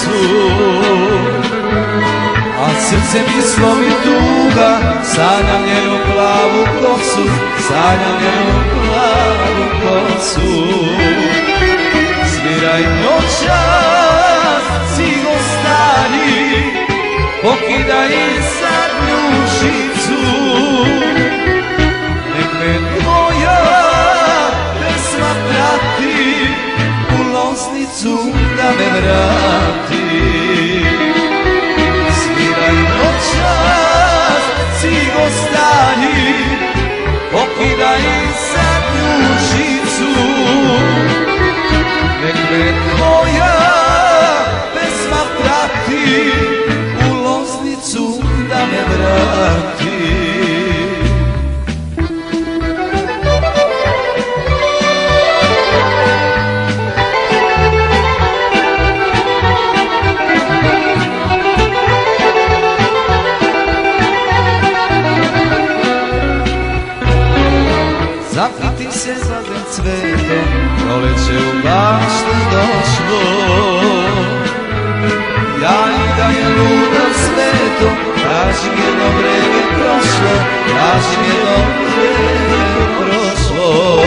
su A srce mi slovi tuga Sanjam njenu plavu kosu Sanjam njenu plavu kosu. Sviraj noćas, Sigo stani Pokidaj sarnu Mübarek vreme prošlo, kaži mi jedno vreme prošlo.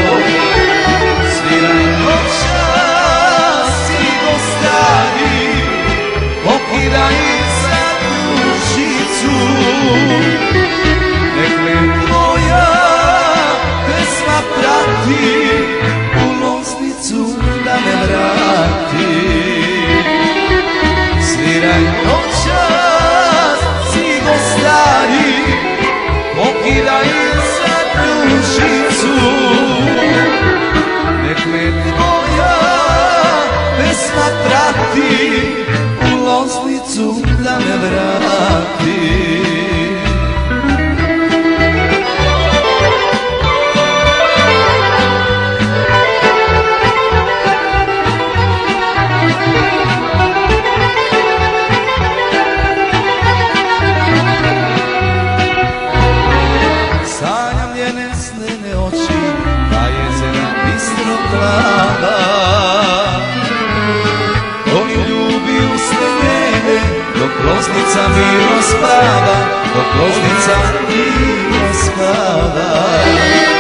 Sviraj noćas, sigo stari, pokidaj za dušicu, Njene snene oči, da je zemlja bistro plava. On ju ljubi u snene, dok losnica mirno spava, dok losnica mirno spava.